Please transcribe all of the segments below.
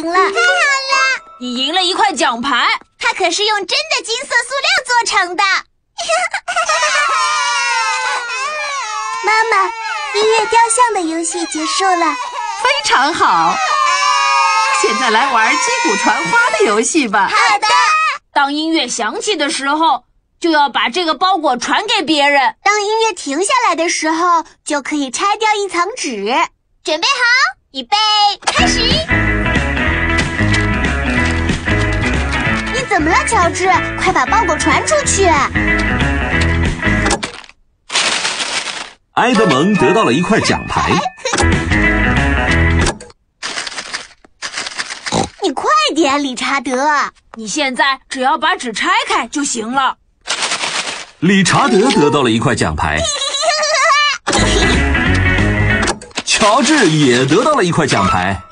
赢了，太好了！你赢了一块奖牌，它可是用真的金色塑料做成的。妈妈，音乐雕像的游戏结束了，非常好。现在来玩击鼓传花的游戏吧。好的。当音乐响起的时候，就要把这个包裹传给别人；当音乐停下来的时候，就可以拆掉一层纸。准备好，预备，开始。怎么了，乔治？快把包裹传出去！埃德蒙得到了一块奖牌。你快点，理查德！你现在只要把纸拆开就行了。理查德得到了一块奖牌。乔治也得到了一块奖牌。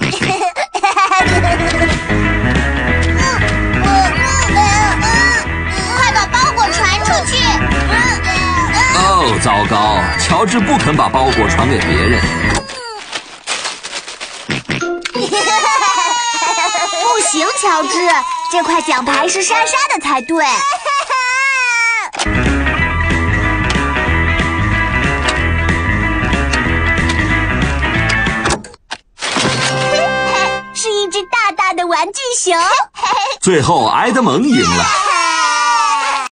又，糟糕！乔治不肯把包裹传给别人。不行，乔治，这块奖牌是莎莎的才对。是一只大大的玩具熊。最后，埃德蒙赢了。